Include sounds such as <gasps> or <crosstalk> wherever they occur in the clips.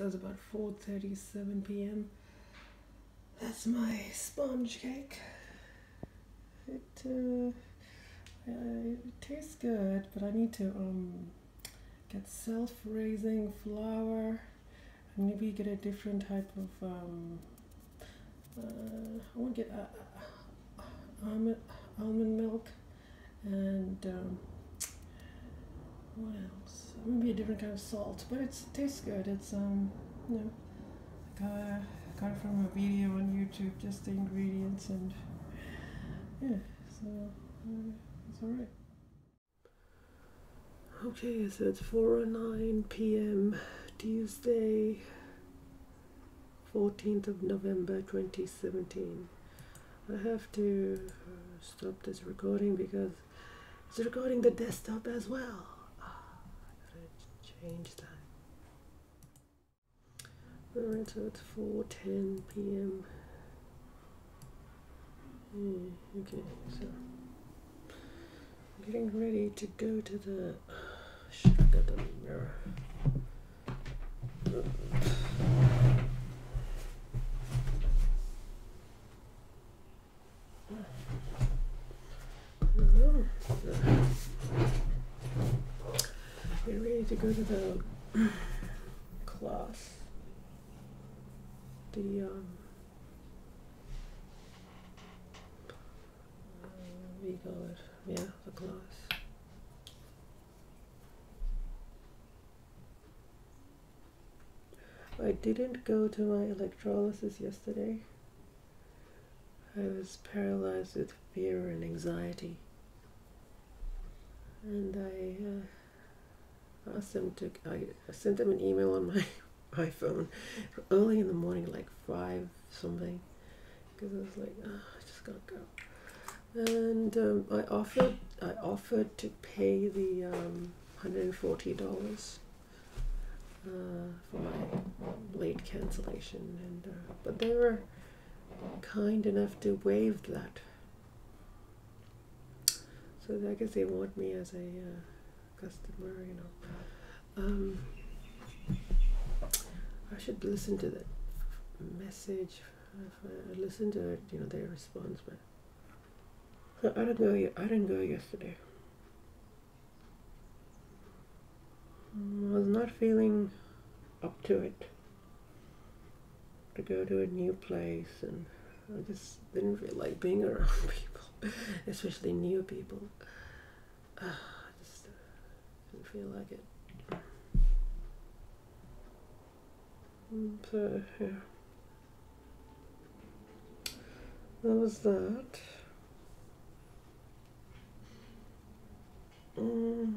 says about 4:37 p.m. That's my sponge cake. It, uh, uh, it tastes good, but I need to um, get self-raising flour. And maybe get a different type of. Um, uh, I want to get uh, almond almond milk and um, what else? Maybe a different kind of salt, but it's, it tastes good. It's um, you know, I got, got it from a video on YouTube, just the ingredients, and yeah, so uh, it's alright. Okay, so it's 4:09 p.m. Tuesday, 14th of November 2017. I have to uh, stop this recording because it's recording the desktop as well. I change that. Alright, so it's 4:10 p.m. Hmm, okay, so I'm getting ready to go to the. Should have got the mirror. Get ready to go to the class. The um, you call it? Yeah, the class. I didn't go to my electrolysis yesterday. I was paralyzed with fear and anxiety. And I uh, asked them to, I sent them an email on my <laughs> iPhone early in the morning, like five something, because I was like, oh, I just gotta go. And um, I offered, I offered to pay the um, hundred and forty dollars uh, for my late cancellation, and uh, but they were kind enough to waive that. So I guess they want me as a uh, customer, you know. Um, I should listen to that message. If I listen to it, you know, their response. But I go. ye- I didn't go yesterday. I was not feeling up to it to go to a new place, and I just didn't feel like being around <laughs> people, especially new people. Uh, <sighs> didn't feel like it. So yeah, that was that. Mm,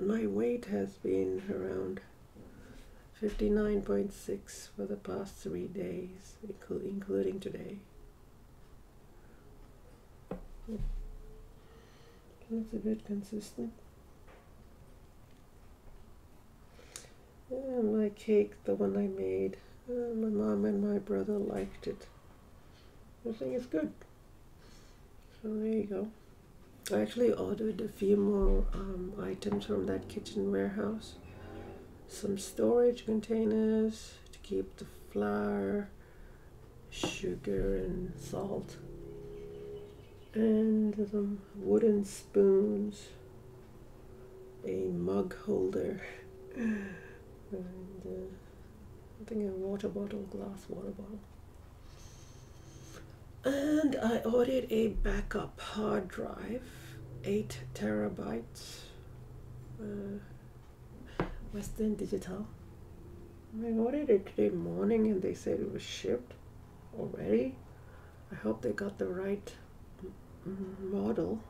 my weight has been around 59.6 for the past three days, inclu- including today. That's a bit consistent. And my cake, the one I made, my mom and my brother liked it. I think it's good. So there you go. I actually ordered a few more um, items from that kitchen warehouse. Some storage containers to keep the flour, sugar, and salt. And some wooden spoons, a mug holder, <laughs> and uh, I think a water bottle, glass water bottle. And I ordered a backup hard drive, eight terabytes, uh, Western Digital. I ordered it today morning and they said it was shipped already. I hope they got the right model.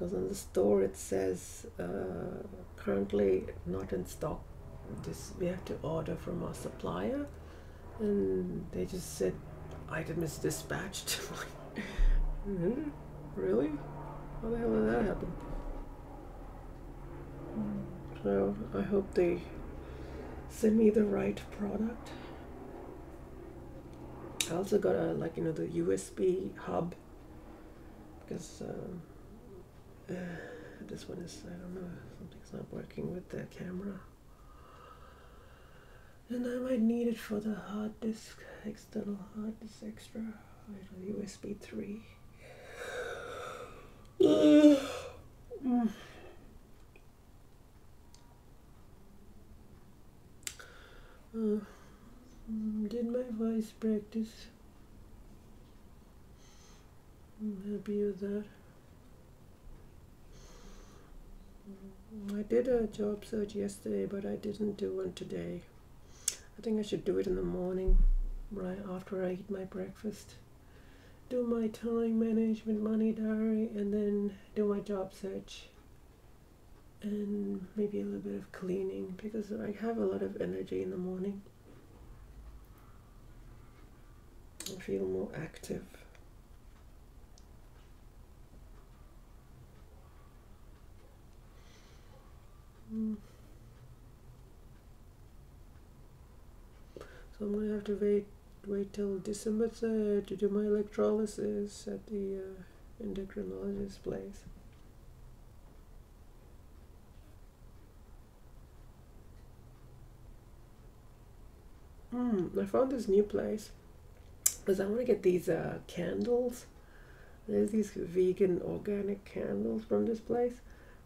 Because on the store it says uh, currently not in stock. This we have to order from our supplier and they just said item is dispatched. hmm? Really? How the hell did that happen? So I hope they send me the right product. I also got a like you know the USB hub because um, uh, <sighs> this one is I don't know something's not working with the camera. And I might need it for the hard disk, external hard disk extra, USB 3. mm. <sighs> Uh, did my voice practice? I'm happy with that. Mm, I did a job search yesterday, but I didn't do one today. I think I should do it in the morning, right after I eat my breakfast. Do my time management money diary and then do my job search and maybe a little bit of cleaning because I have a lot of energy in the morning. I feel more active. So I'm gonna have to wait wait till December 3rd to do my electrolysis at the uh, endocrinologist place. Mm, I found this new place because I want to get these uh, candles. There's these vegan organic candles from this place.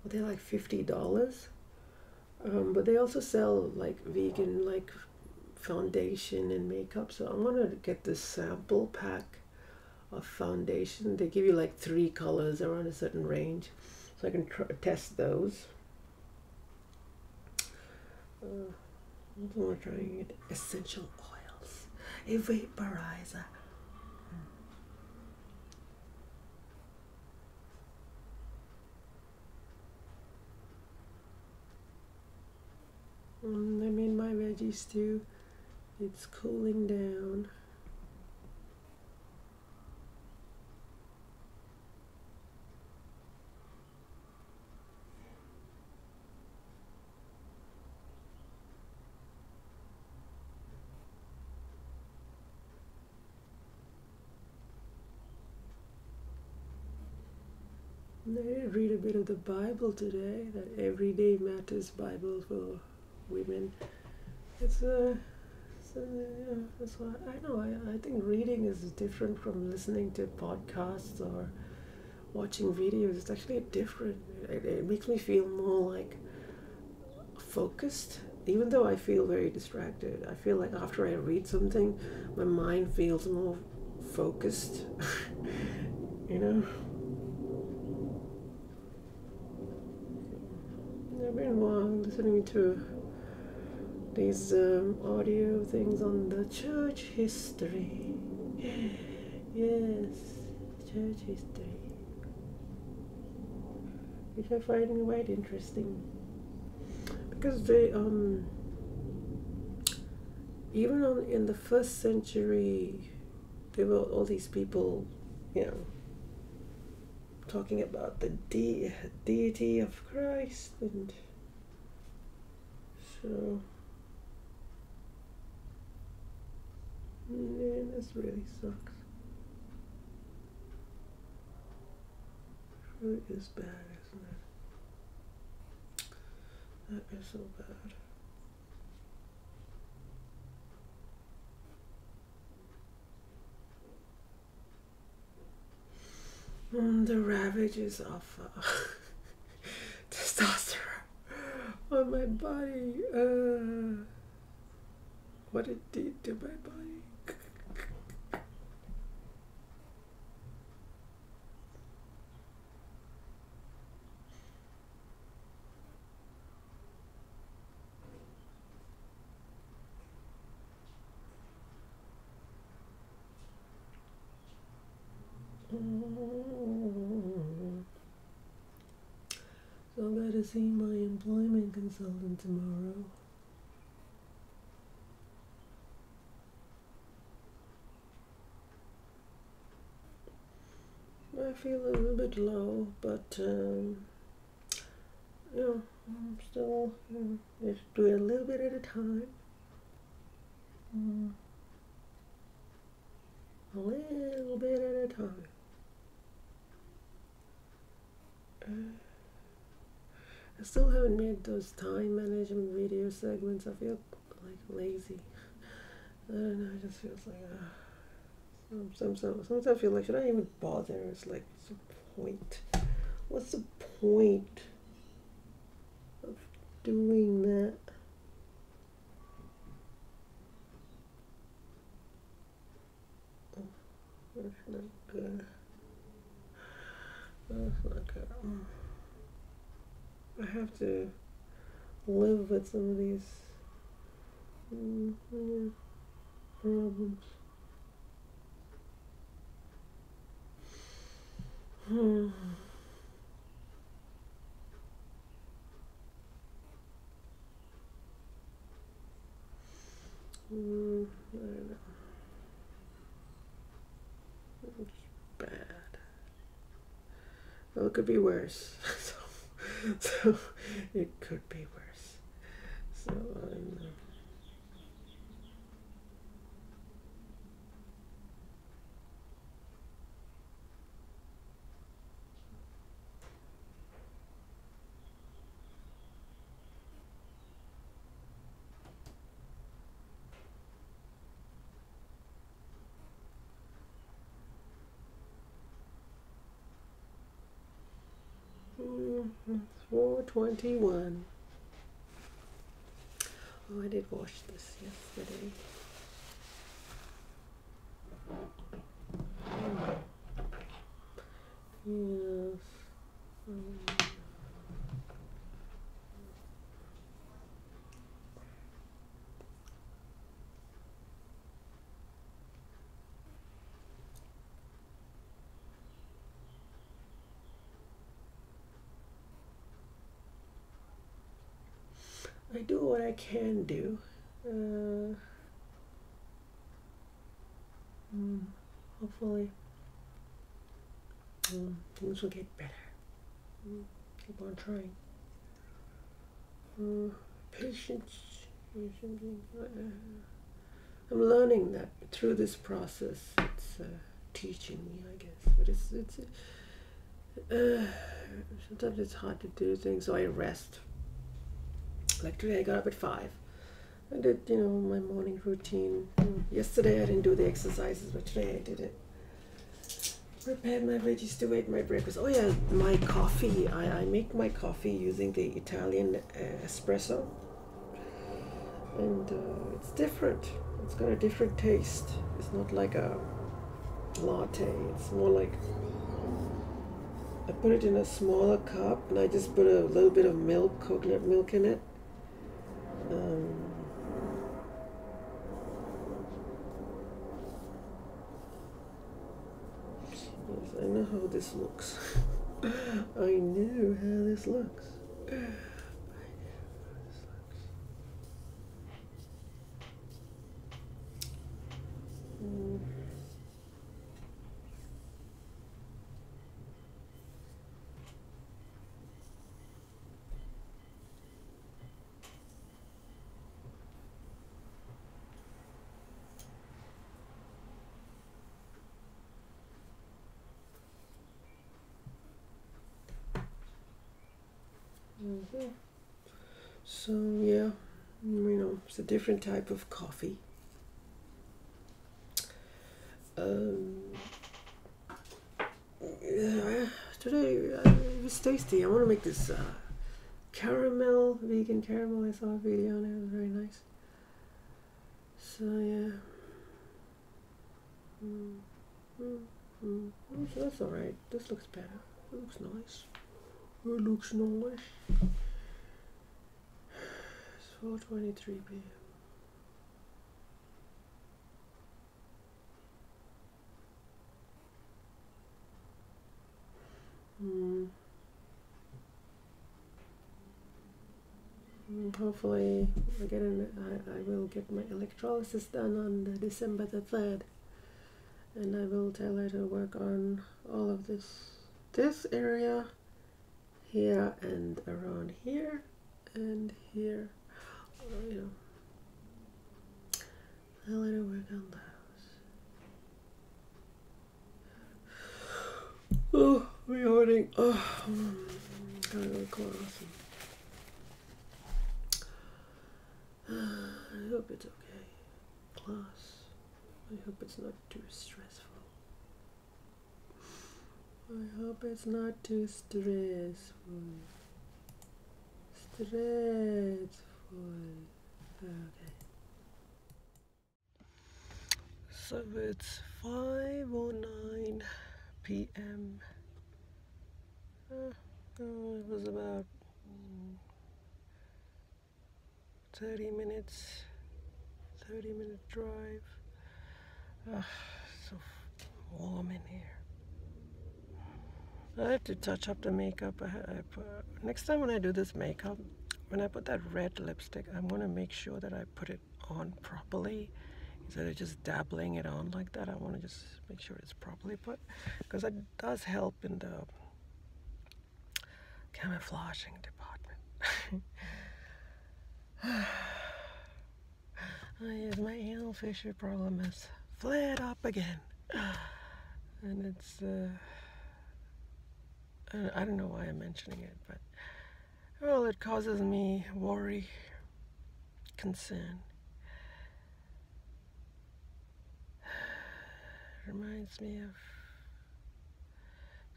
Well, they're like fifty dollars. Um, but they also sell like vegan like foundation and makeup. So I'm gonna get this sample pack of foundation. They give you like three colors around a certain range, so I can test those. Uh, also want to try and get essential oils, a vaporizer. Um, I made my veggie stew. It's cooling down. I read a bit of the Bible today, that Everyday Matters Bible for women. It's a, uh, it's a yeah, that's why I know. I, I think reading is different from listening to podcasts or watching videos. It's actually different. It, it makes me feel more like focused. Even though I feel very distracted, I feel like after I read something, my mind feels more focused. <laughs> you know. I've been listening to these um, audio things on the church history. Yes, church history. Which I find quite interesting. Because they, um, even on, in the first century, there were all these people, you know, talking about the de- deity of Christ and so Man, this really sucks. It really is bad, isn't it? That is so bad. Mm, the ravages of uh, <laughs> testosterone on my body. Uh, what it did to my body. So I gotta see my employment consultant tomorrow. I feel a little bit low, but um, you know, I'm still you know, just doing a little bit at a time. Mm. A little bit at a time. Uh, I still haven't made those time management video segments. I feel like lazy. I don't know. It just feels like. Uh, some, some, sometimes I feel like should I even bother? It's like what's the point? What's the point of doing that? That's not good. That's not good. I have to live with some of these mm, problems. Hmm. <sighs> Mm, I don't know. It's bad. Well, it could be worse. <laughs> <laughs> so it could be worse. So, um, 21. Oh, I did wash this yesterday. Hmm. Yes. Hmm. I can do. Uh, mm, hopefully, um, things will get better. Keep on trying. Uh, patience. Uh, I'm learning that through this process. It's uh, teaching me, I guess. But it's it's. Uh, sometimes it's hard to do things, so I rest like today I got up at 5. I did, you know, my morning routine. Yesterday I didn't do the exercises, but today I did it. Prepared my veggies to eat my breakfast. Oh yeah, my coffee. I, I make my coffee using the Italian uh, espresso. And uh, it's different. It's got a different taste. It's not like a latte. It's more like I put it in a smaller cup and I just put a little bit of milk, coconut milk in it um, <laughs> I know how this looks. I know how this looks. Mm-hmm. So yeah, you know, it's a different type of coffee. Um, yeah, today uh, it was tasty. I want to make this uh, caramel, vegan caramel. I saw a video on it. It was very nice. So yeah. Mm, mm, mm. So that's all right. This looks better. It looks nice. It looks nice. It's 4.23 p.m. Hmm. Hopefully, an, I, I will get my electrolysis done on the December the 3rd. And I will tell her to work on all of this this area here and around here and here. I'll let her work on those. <sighs> Oh, recording. Oh, gotta go class. <sighs> hope it's okay. Class. I hope it's not too stressful. I hope it's not too stressful. Stressful. Okay. So it's 5:09 p.m. Uh, oh, it was about mm, 30 minutes, 30 minute drive. Uh, so warm in here. I have to touch up the makeup. I, I put, next time when I do this makeup, when I put that red lipstick, I'm going to make sure that I put it on properly instead of just dabbling it on like that. I want to just make sure it's properly put because it does help in the camouflaging department. <sighs> my anal fissure problem has flared up again. <sighs> And it's, uh, I don't know why I'm mentioning it, but, well, it causes me worry, concern. <sighs> reminds me of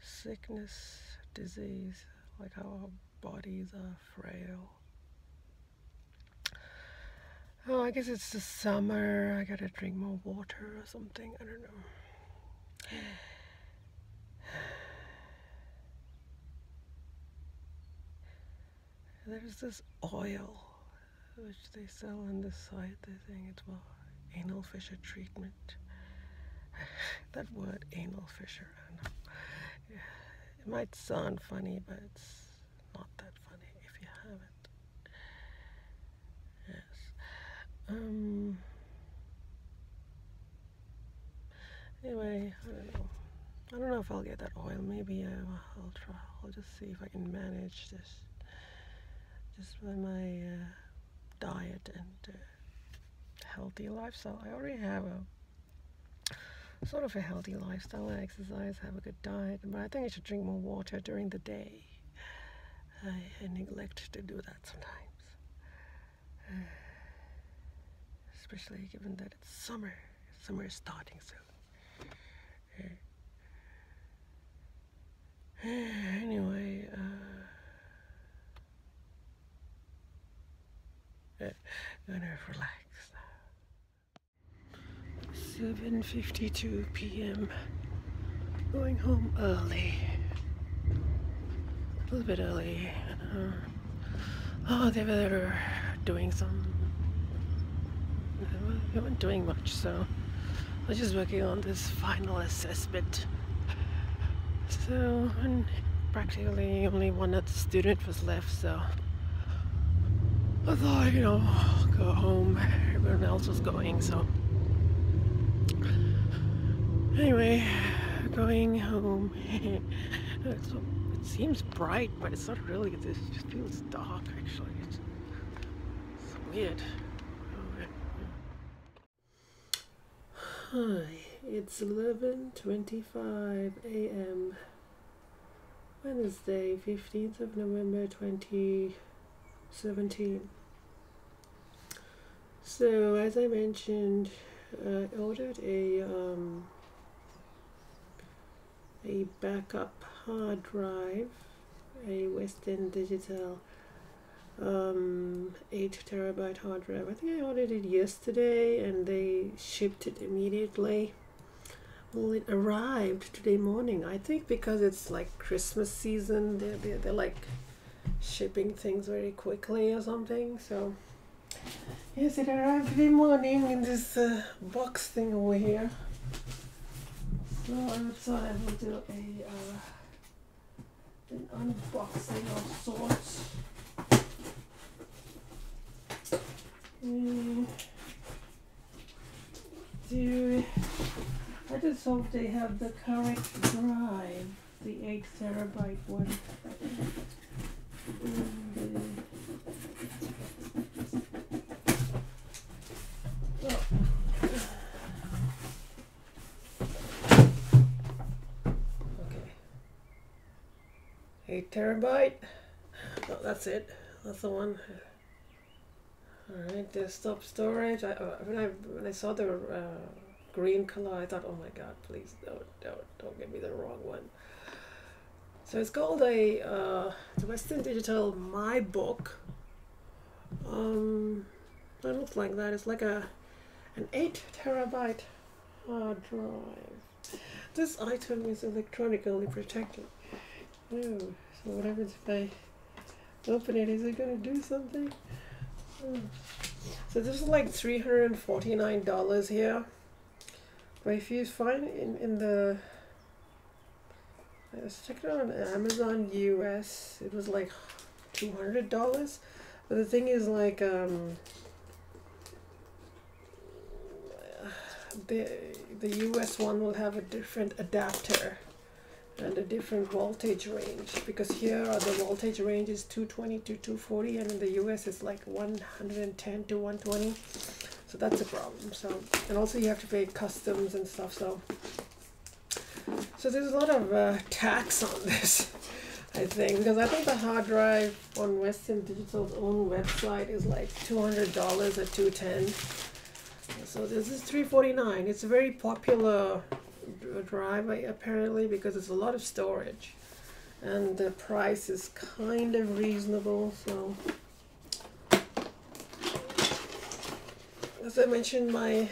sickness, disease, like how our bodies are frail. Oh, I guess it's the summer. I gotta drink more water or something. I don't know. <sighs> There's this oil which they sell on the site. They think it's for anal fissure treatment. <laughs> that word, anal fissure. It might sound funny, but it's not that funny if you have it. Yes. Um. Anyway, I don't know. I don't know if I'll get that oil. Maybe I I'll try. I'll just see if I can manage this. Just with my uh, diet and uh, healthy lifestyle. I already have a sort of a healthy lifestyle. I exercise, have a good diet, but I think I should drink more water during the day. I, I neglect to do that sometimes, uh, <sighs> especially given that it's summer. Summer is starting soon. <sighs> Uh, anyway, uh, uh, <laughs> gonna relax. now. 7.52 p.m. Going home early. A little bit early. Oh, they were doing some... They weren't doing much, so I was just working on this final assessment. So, and practically only one other student was left, so I thought, you know, go home. Everyone else was going, so Anyway, going home. <laughs> it seems bright, but it's not really. It just feels dark, actually. It's, it's weird. Hi, it's 11.25 a.m. Wednesday, 15th of November 2017. So, as I mentioned, I ordered a um, a backup hard drive, a Western Digital um, 8 terabyte hard drive. I think I ordered it yesterday and they shipped it immediately. Well, it arrived today morning. I think because it's like Christmas season, they're, they're, they're like shipping things very quickly or something. So, yes, it arrived today morning in this uh, box thing over here. So I thought I will do a uh, an unboxing of sorts. Mm. Do I just hope they have the correct drive, the eight terabyte one. Uh, terabyte. Oh, that's it. That's the one. All right, desktop storage. I, uh, when I when I saw the uh, green color, I thought, oh my god, please don't don't don't give me the wrong one. So it's called a uh, Western Digital My Book. Um, it looks like that. It's like a an eight terabyte hard drive. This item is electronically protected. Oh, so what happens if I open it? Is it gonna do something? Oh. So this is like three hundred and forty nine dollars here. But if you find in in the let's check it on Amazon US, it was like two hundred dollars. But the thing is like um <sighs> the the US one will have a different adapter and a different voltage range because here the voltage range is 220 to 240 and in the US it's like 110 to 120 so that's a problem so and also you have to pay customs and stuff so so there's a lot of uh, tax on this I think because I think the hard drive on Western Digital's own website is like $200 at 210 so this is 349 it's a very popular drive apparently because it's a lot of storage. And the price is kind of reasonable so. As I mentioned my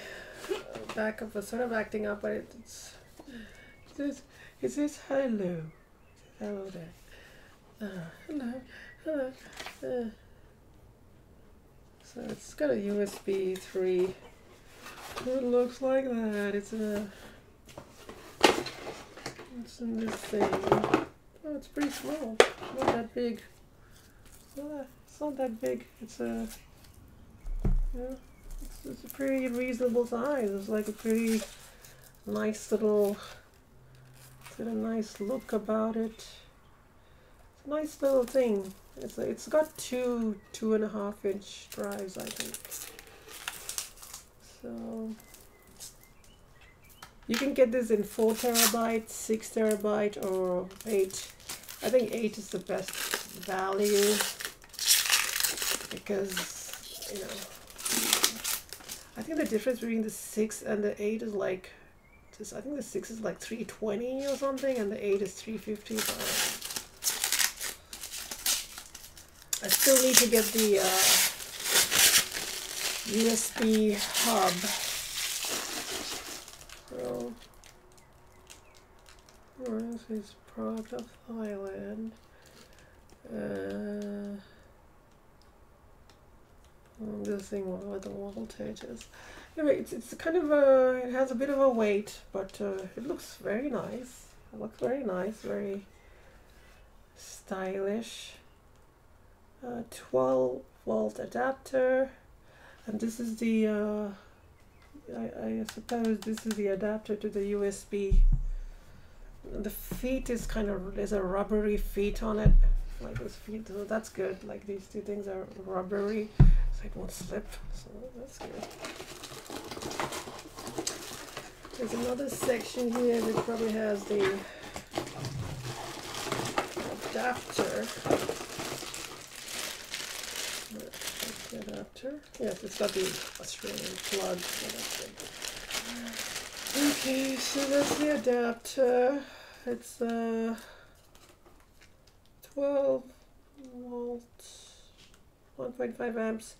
backup was sort of acting up but it's says, it says hello hello there uh, hello hello uh, so it's got a USB 3 it looks like that it's a What's in this thing? Oh, it's pretty small. It's not that big. It's not that big. It's a, yeah, it's, it's a pretty reasonable size. It's like a pretty nice little, it's a nice look about it. It's a nice little thing. It's, it's got two two and a half inch drives, I think. So you can get this in 4 terabyte, 6 terabyte, or 8. I think 8 is the best value because, you know, I think the difference between the 6 and the 8 is like, just, I think the 6 is like 320 or something, and the 8 is 350. But I still need to get the uh, USB hub where is his product of Thailand? Uh, I'm just seeing what the voltages. Anyway, it's, it's kind of a, it has a bit of a weight, but uh, it looks very nice. It looks very nice, very stylish. Uh, 12 volt adapter, and this is the uh, I, I suppose this is the adapter to the USB. The feet is kind of, there's a rubbery feet on it, like this feet, so that's good. Like these two things are rubbery, so it won't slip, so that's good. There's another section here that probably has the adapter adapter. Yes, it's got the Australian plug. Okay, so that's the adapter. It's uh, 12 volts, 1.5 amps,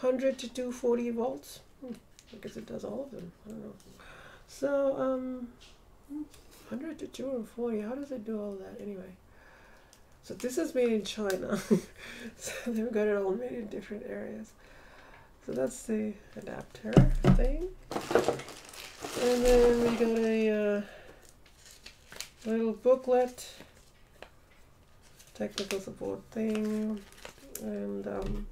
100 to 240 volts. Hmm, I guess it does all of them. I don't know. So, um, 100 to 240, how does it do all that anyway? So this is made in China. <laughs> so they've got it all made in different areas. So that's the adapter thing. And then we got a uh, little booklet, technical support thing, and um,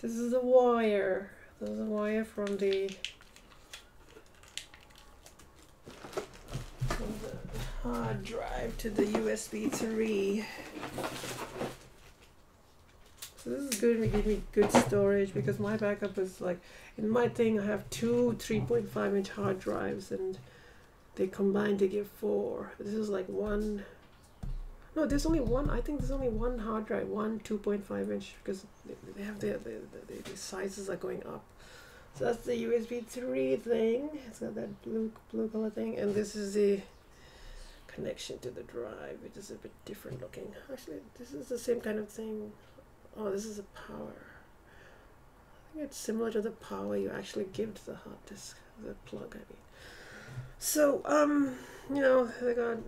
this is a wire. This is a wire from the hard drive to the USB 3. So this is going to give me good storage because my backup is like, in my thing I have two 3.5 inch hard drives and they combine to give four. This is like one, No, there's only one. I think there's only one hard drive, one 2.5 inch, because they have the the, the, the sizes are going up. So that's the USB 3 thing. It's got that blue blue color thing, and this is the connection to the drive, which is a bit different looking. Actually, this is the same kind of thing. Oh, this is a power. I think it's similar to the power you actually give to the hard disk, the plug. I mean. So, um, you know, they got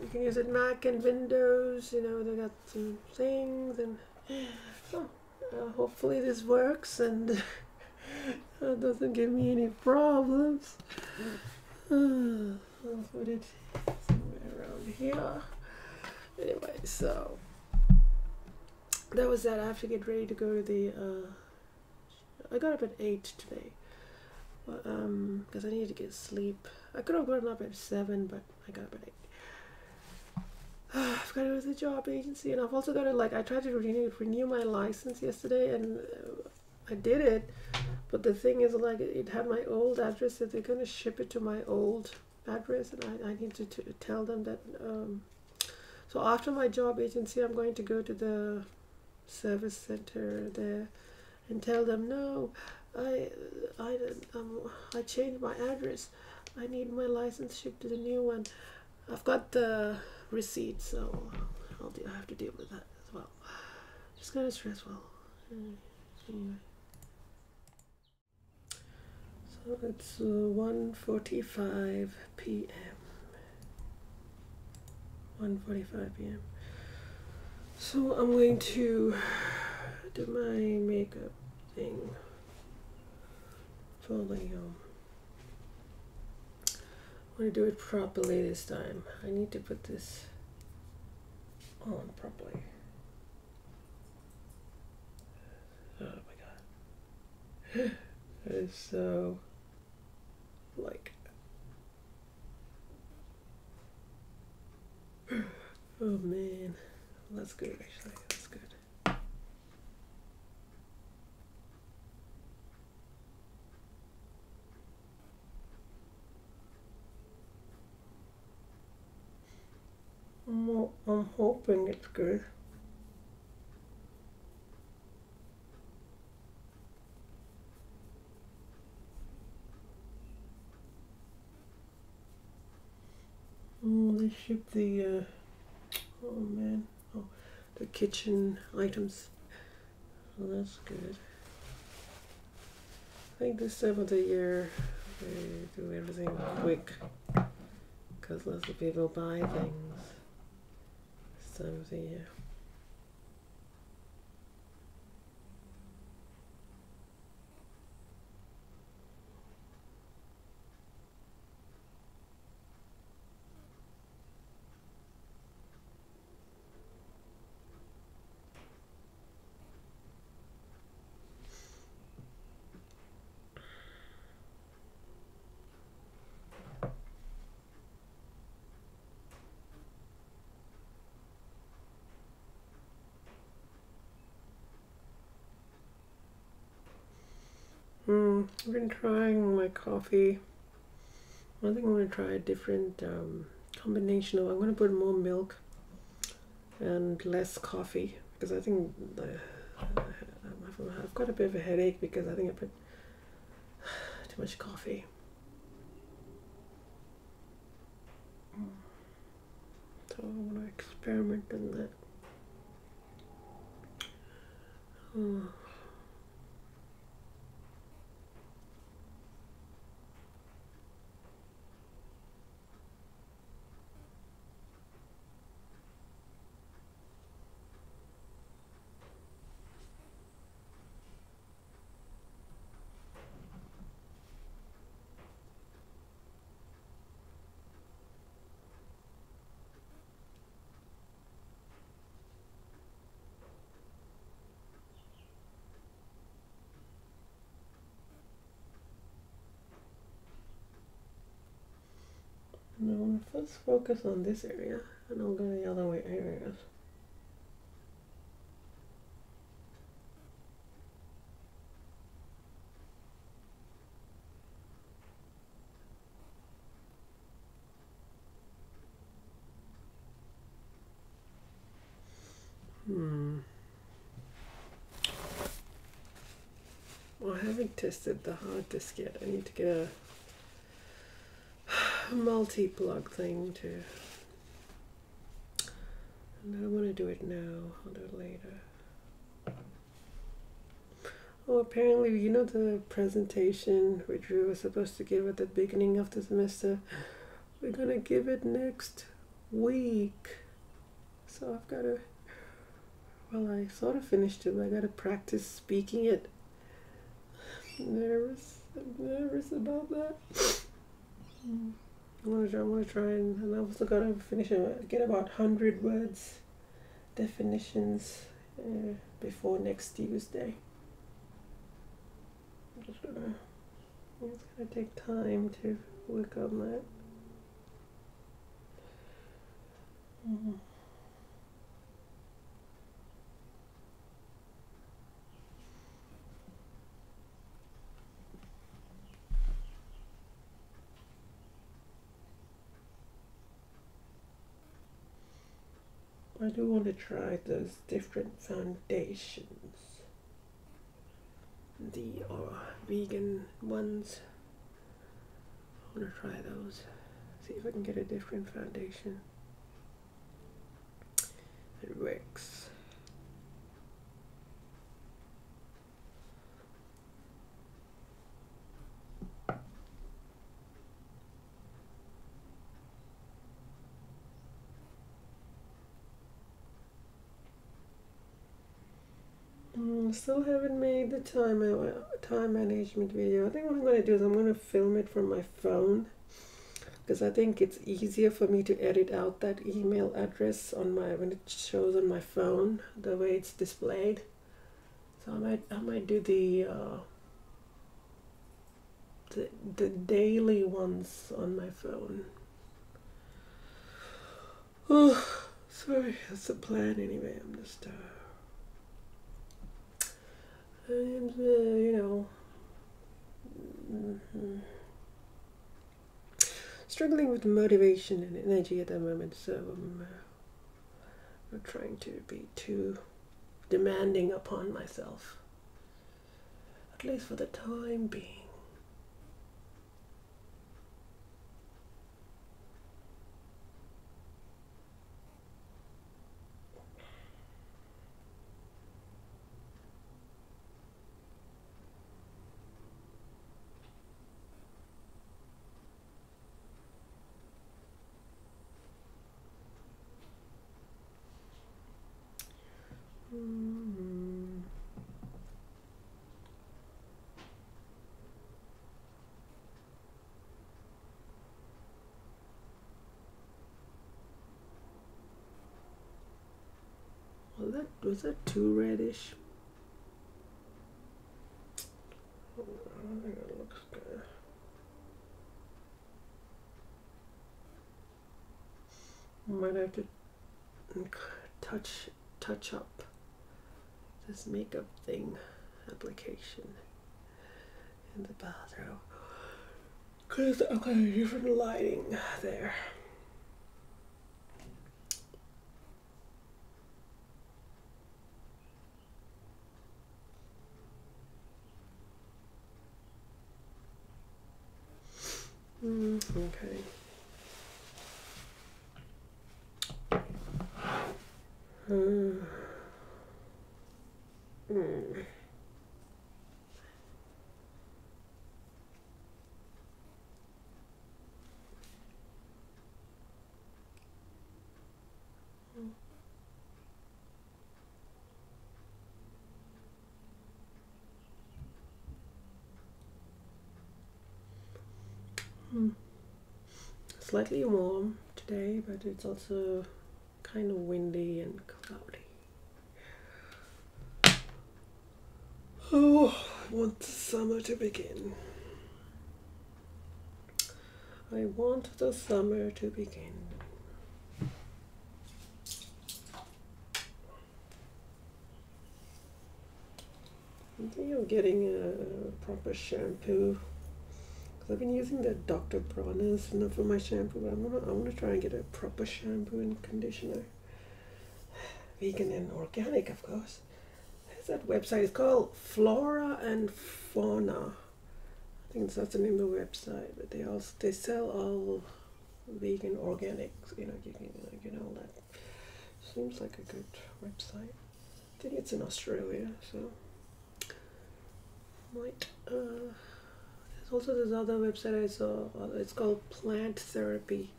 you can use it Mac and Windows. You know, they got some things, and so <sighs> uh, hopefully this works and <laughs> uh, doesn't give me any problems. Uh, I'll put it here. Anyway, so that was that. I have to get ready to go to the. Uh, I got up at eight today, but, um, because I needed to get sleep. I could have gotten up at seven, but I got up at eight. <sighs> I've got to go to the job agency, and I've also got to like I tried to renew renew my license yesterday, and uh, I did it, but the thing is like it, had my old address, so they're gonna ship it to my old address, and I, I need to, to tell them that. Um, so after my job agency, I'm going to go to the service center there, and tell them no, I I um I changed my address. I need my license shipped to the new one. I've got the receipt, so I'll do, I have to deal with that as well. Just kind of stressful. Anyway. So it's uh, 1.45 p.m. 1.45 p.m. So I'm going to do my makeup thing for um, I'm going to do it properly this time. I need to put this on properly. Oh my god. <gasps> That is so like <sighs> Oh man. That's good actually. That's good. I'm, hoping it's good. Oh, shipped the, uh, oh man, oh, the kitchen items. Oh, that's good. I think this time of the year they do everything quick because lots of people buy things this time of the year. Hmm, I've been trying my coffee. I think I'm going to try a different um, combination of. I'm going to put more milk and less coffee because I think the, I've, got a bit of a headache because I think I put <sighs> too much coffee. So I'm going to experiment in that. <sighs> Oh. let's focus on this area and I'll go to the other way areas. Hmm. Well, I haven't tested the hard disk yet. I need to get a multi-plug thing to. And I don't want to do it now. I'll do it later. Oh, apparently, you know the presentation which we were supposed to give at the beginning of the semester. We're gonna give it next week. So I've got to. Well, I sort of finished it. But I got to practice speaking it. I'm nervous. I'm nervous about that. I want to try. I want to try and, and I've also got to finish it. Get about hundred words, definitions, uh, before next Tuesday. I'm just gonna. It's gonna take time to work on that. Mm. I do want to try those different foundations. The uh, vegan ones. I want to try those. See if I can get a different foundation. It works. Mm, still haven't made the time uh, time management video. I think what I'm going to do is I'm going to film it from my phone because I think it's easier for me to edit out that email address on my when it shows on my phone the way it's displayed. So I might I might do the uh, the the daily ones on my phone. Oh, <sighs> sorry, that's the plan anyway. I'm just. Uh, you know mm-hmm. struggling with motivation and energy at the moment so i'm uh, not trying to be too demanding upon myself at least for the time being Mm. Was that too reddish? I think it looks good. Might have to touch touch up this makeup thing application in the bathroom. Cause okay, different lighting there. Mm, okay. Hmm. Mm. Slightly warm today, but it's also kind of windy and cloudy. Oh, I want the summer to begin. I want the summer to begin. Of getting a proper shampoo. I've been using the Dr. Bronner's for my shampoo, but I'm gonna I wanna try and get a proper shampoo and conditioner. Vegan and organic of course. is that website? It's called Flora and Fauna. I think that's the name of the website. But they also they sell all vegan organics. You know, you can you know that. Seems like a good website. I think it's in Australia, so might. Uh, also this other website I saw. Uh, it's called Plant Therapy.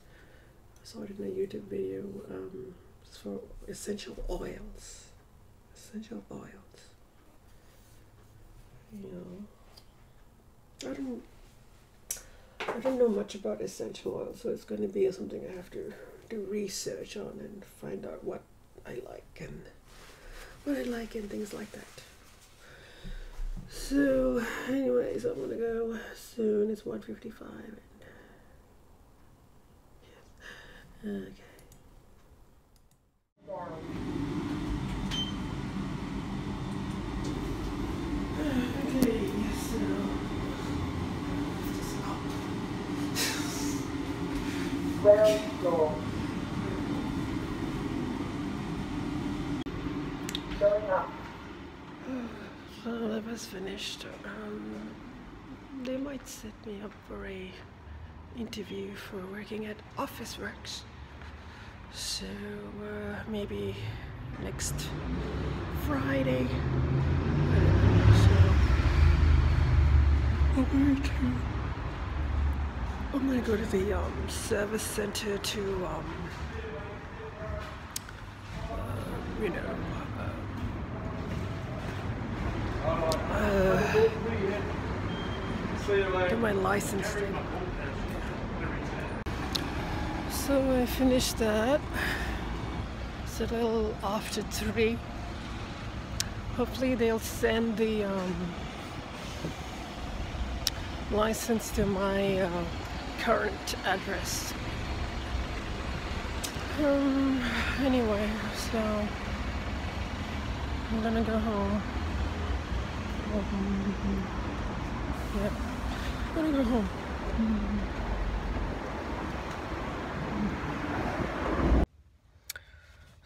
I saw it in a YouTube video. Um, it's for essential oils. Essential oils. You know, I don't. I don't know much about essential oils, so it's going to be something I have to do research on and find out what I like and what I like and things like that. So, anyways, I'm gonna go soon. It's 1:55. Uh, yes. Okay. Okay, so <sighs> ground floor. Going up. So that was finished. Um, they might set me up for a interview for working at Officeworks. So uh, maybe next Friday. So I'm going to I'm gonna go to the um, service center to um, uh, you know. Uh, get my license thing. So I finished that. It's a little after three. Hopefully they'll send the um, license to my uh, current address. Um, anyway, so I'm gonna go home. Gonna go home.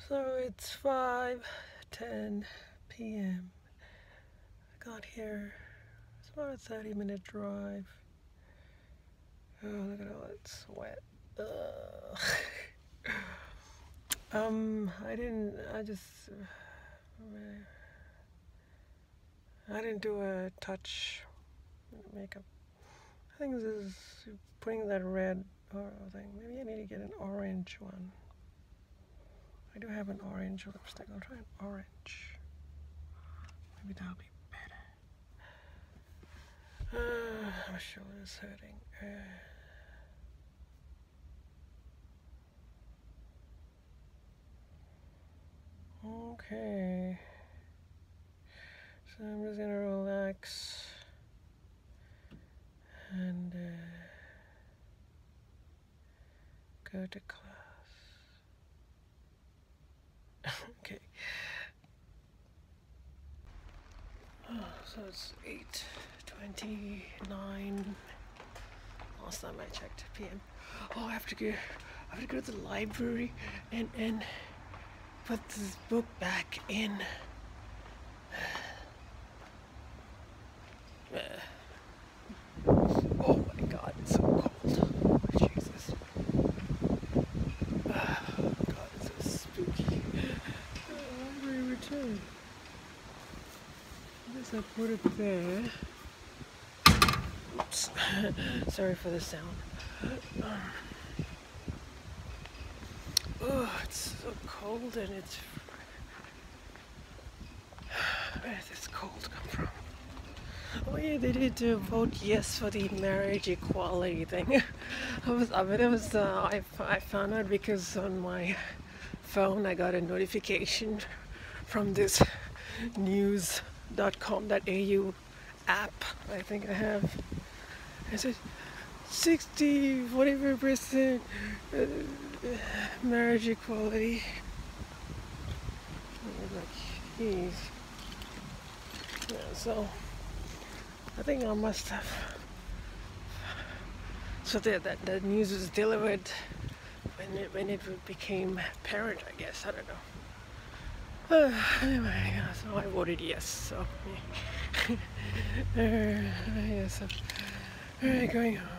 So it's five ten p.m. I got here. It's about a thirty minute drive. Oh, look at all that sweat. <laughs> Um, I didn't. I just. Uh, I didn't do a touch makeup. I think this is putting that red or thing. Maybe I need to get an orange one. I do have an orange lipstick. I'll try an orange. Maybe that'll be better. Uh, <sighs> my shoulder's hurting. Uh, <sighs> okay. So I'm just gonna relax and uh, go to class. <laughs> okay. Oh, so it's 8.29 last time I checked PM. Oh, I have to go, I have to go to the library and, and put this book back in. Uh, Oh my god, it's so cold. Oh, Jesus. Oh god, it's so spooky. Uh, we return. I put it there. Oops. <laughs> Sorry for the sound. Oh, it's so cold and it's. <sighs> Where did this cold come from? Oh yeah, they did uh, vote yes for the marriage equality thing. <laughs> I was, I mean, it was, uh, I, I found out because on my phone I got a notification from this news.com.au app I think I have. I said 60, whatever percent uh, marriage equality. Like. Yeah, so. I think I must have. So that that the news was delivered when it when it became apparent. I guess I don't know. Uh, <sighs> anyway, so I voted yes. So, yeah. <laughs> uh, yes. All right, going home.